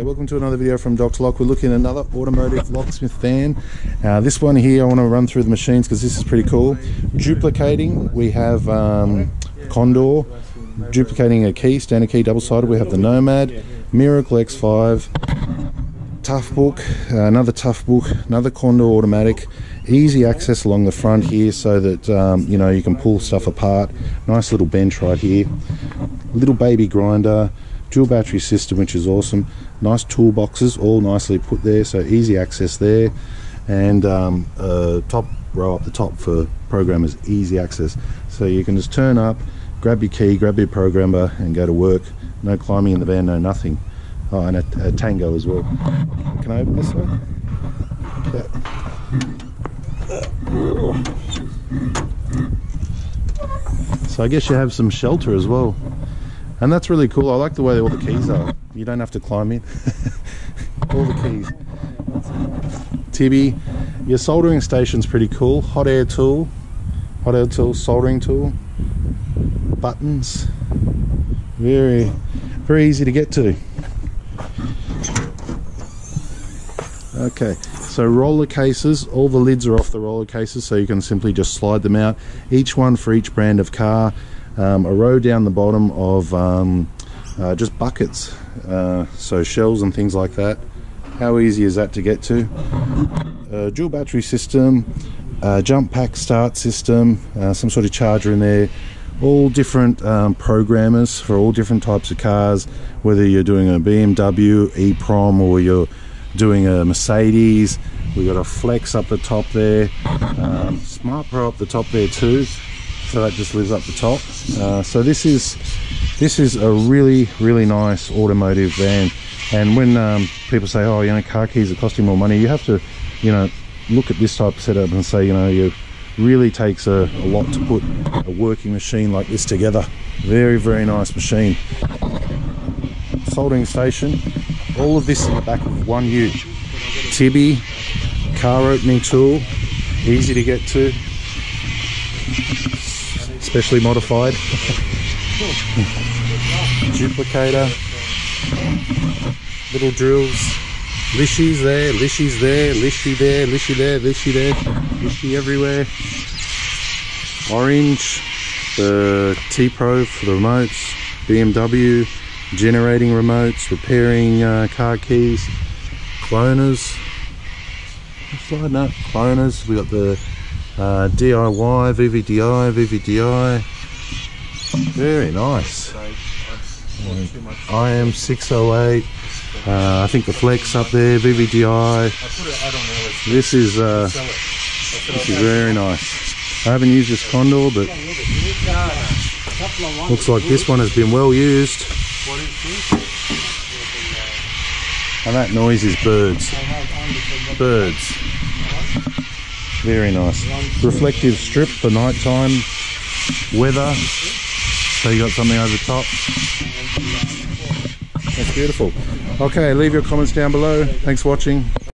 Okay, welcome to another video from Doc's Lock. We're looking at another automotive locksmith van. Uh, this one here, I want to run through the machines because this is pretty cool. Duplicating, we have um, Condor. Duplicating a key, standard key, double-sided. We have the Nomad, Miracle X5, Toughbook, uh, another Toughbook, another Condor automatic. Easy access along the front here so that um, you know you can pull stuff apart. Nice little bench right here. Little baby grinder dual battery system which is awesome. Nice toolboxes all nicely put there so easy access there. And um, top row up the top for programmers easy access. So you can just turn up grab your key grab your programmer and go to work. No climbing in the van no nothing. Oh and a, a tango as well. Can I open this one yeah. so I guess you have some shelter as well and that's really cool. I like the way all the keys are. You don't have to climb in. All the keys. Tibby your soldering station's pretty cool. Hot air tool. Hot air tool soldering tool. Buttons. Very very easy to get to. Okay. So roller cases. All the lids are off the roller cases so you can simply just slide them out. Each one for each brand of car um, a row down the bottom of um, uh, just buckets uh, so shells and things like that. How easy is that to get to? Uh, dual battery system jump pack start system uh, some sort of charger in there. All different um, programmers for all different types of cars whether you're doing a BMW e-prom or you're doing a Mercedes. We've got a flex up the top there. Um, smart pro up the top there too so that just lives up the top. Uh, so this is this is a really really nice automotive van. And when um, people say oh you know car keys are costing more money you have to you know look at this type of setup and say you know you really takes a, a lot to put a working machine like this together. Very very nice machine. Soldering station. All of this in the back of one ute Tibbe car opening tool. Easy to get to specially modified. Duplicator. Little drills. Lishis there Lishis there Lishi there Lishi there Lishi there Lishi everywhere. Orange the T-Pro for the remotes BMW generating remotes repairing uh, car keys cloners. Sliding up cloners. We got the uh, DIY, VVDI, VVDI. Very nice. IM 608. Uh, I think the Flex up there, VVDI. This is uh, this is very nice. I haven't used this Condor, but looks like this one has been well used. And that noise is birds. Birds. Very nice. Reflective strip for nighttime weather. So you got something over top. That's beautiful. Okay, leave your comments down below. Thanks for watching.